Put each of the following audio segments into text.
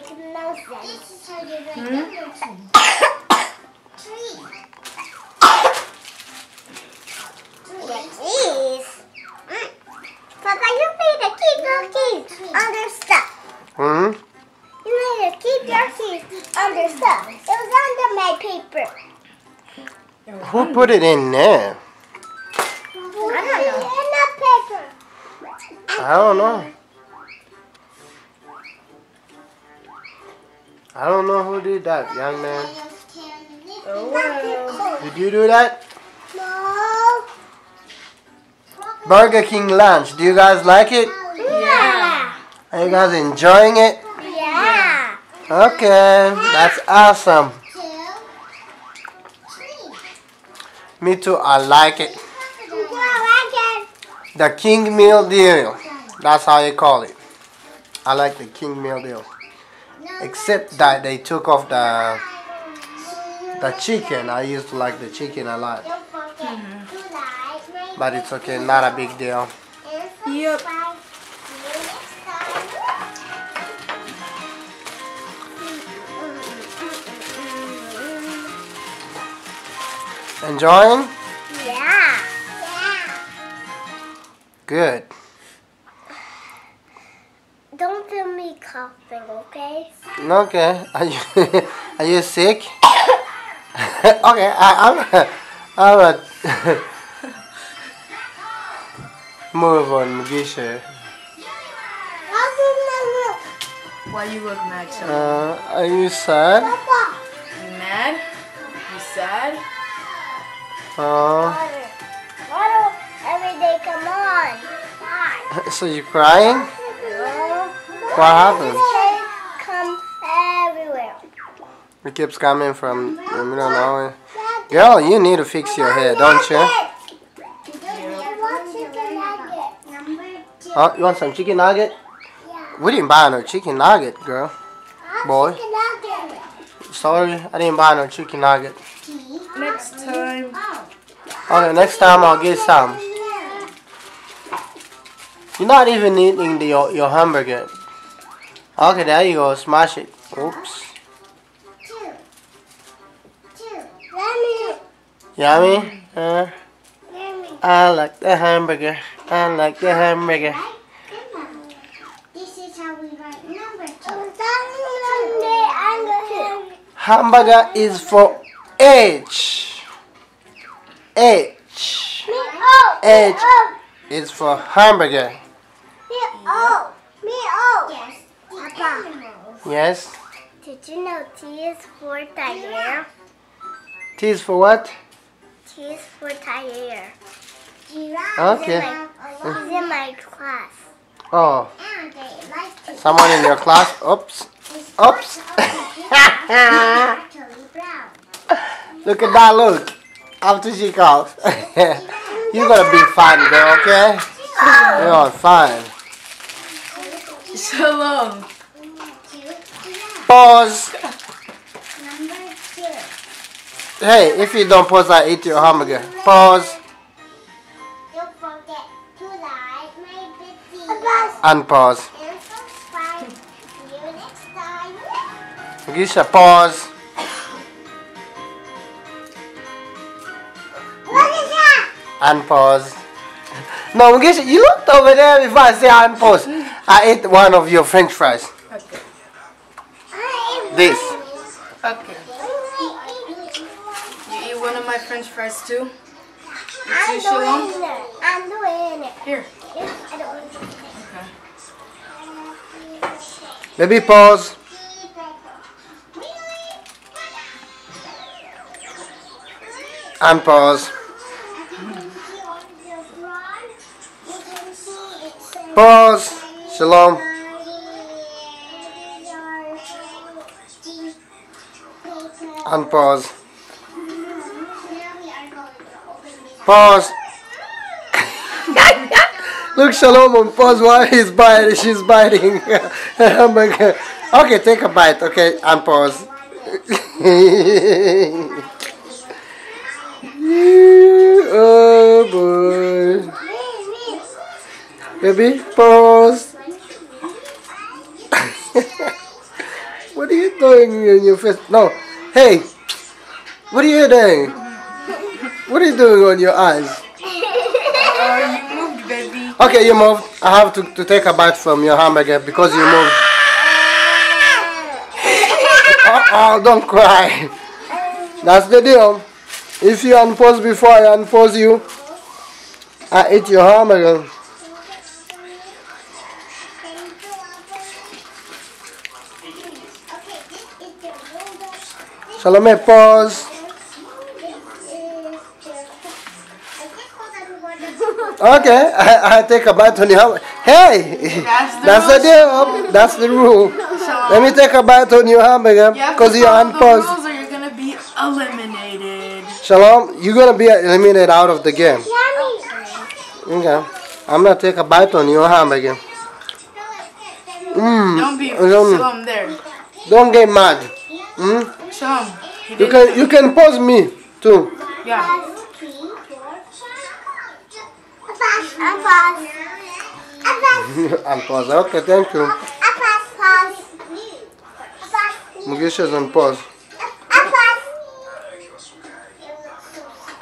make no sense. This is how you write Hmm? number two. Three. Yeah, cheese. Mm. You made to keep your keys under stuff. Hmm? You made to keep your keys under stuff. It was under my paper. Who put it in there? I don't know. In the paper. I don't know. I don't know who did that, young man. Oh well. Did you do that? No. Burger King lunch. Do you guys like it? Yeah. Are you guys enjoying it? Yeah. Okay, that's awesome. Me too, I like it. Well, The King Meal Deal. That's how you call it. I like the King Meal Deal. Except that they took off the the chicken. I used to like the chicken a lot. Don't forget to like my But it's okay, not a big deal. and Yep. subscribe. See you next time. Enjoying? Yeah. Yeah. Good. Don't feel me coughing, okay? Okay. Are you are you sick? okay, I, I'm I'm a move on, Mugisha. Why you look mad, son? Uh, are you sad? You mad? You sad? Oh, Water. Water every day, come on. Why? so you crying? No. What happened? Kids come everywhere. It keeps coming from the middle of nowhere. Girl, you need to fix your hair, don't you? Number. Oh, you want some chicken nugget? Yeah. We didn't buy no chicken nugget, girl. Boy. Sorry, I didn't buy no chicken nugget. Next time. Oh. Okay, next time I'll get some. You're not even eating the, your, your hamburger. Okay, there you go. Smash it. Oops. Two. Two. Let Yummy? Uh, me. I like the hamburger. I like the hamburger. This is how we write number two. Hamburger is for H. H. H. Is for hamburger oh. Me oh. Yes. The Papa. Animals. Yes. Did you know T is for tire? T is for what? T is for tire. Giraffe. Okay. He's in my class. Oh, like someone in your class? Oops. Oops. Look at that look. After she calls. You're gonna be fine, girl, okay? You're fine. So Two. Pause. Number two. Hey, if you don't pause, I eat your hamburger. Pause Don't forget to like my video and pause. and subscribe. See you next time. Gisha, pause. Look that. And pause. No, Gisha, you looked over there before I say and pause. I ate one of your french fries. Okay. This. Okay. You eat one of my french fries too? I'm You too, Shalom? doing it. I'm doing it. Here. I don't want to. Baby, pause. And pause. Pause. Shalom. And pause. Pause. Look, Shalom on pause while he's biting. She's biting hamburger. Okay, take a bite. Okay, and pause. oh boy. Baby, pause. What are you doing in your face? No. Hey, what are you doing? What are you doing on your eyes? Oh, you moved, baby. Okay, you moved. I have to, to take a bite from your hamburger because you moved. Oh, oh, don't cry. That's the deal. If you unpause before I unpause you, I eat your hamburger. Salome, pause. Okay, I, I take a bite on your hamburger. Hey, That's the that's the deal. That's the rule. Let me take a bite on your hamburger You because to you're follow the unpaused. rules or you're gonna be eliminated. Shalom, you're gonna be eliminated out of the game. Yummy. Okay, I'm gonna take a bite on your hamburger. Mmm. Don't be mm. Shalom, Shalom there. don't get mad. Hmm? Shalom. You can you can pause me too. Yeah. Pause, pause. Pause. I'm pause. Okay, thank you. Pause, pause. Mugisha's on pause. Pause.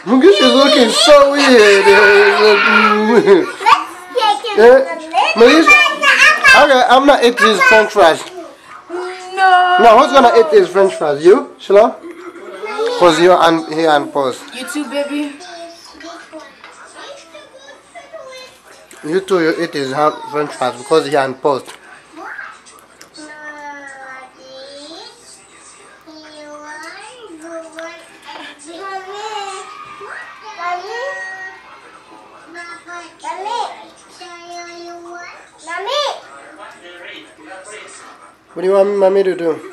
Mugisha's looking so weird. Let's take it Yeah. a little Mugisha, further. okay, I'm not eating his French fries. No. No, who's gonna eat his French fries? You, Shalom? Cause you're un- here on pause. You too, baby. You too, you eat his French fries because he on pause. What do you want mommy to do?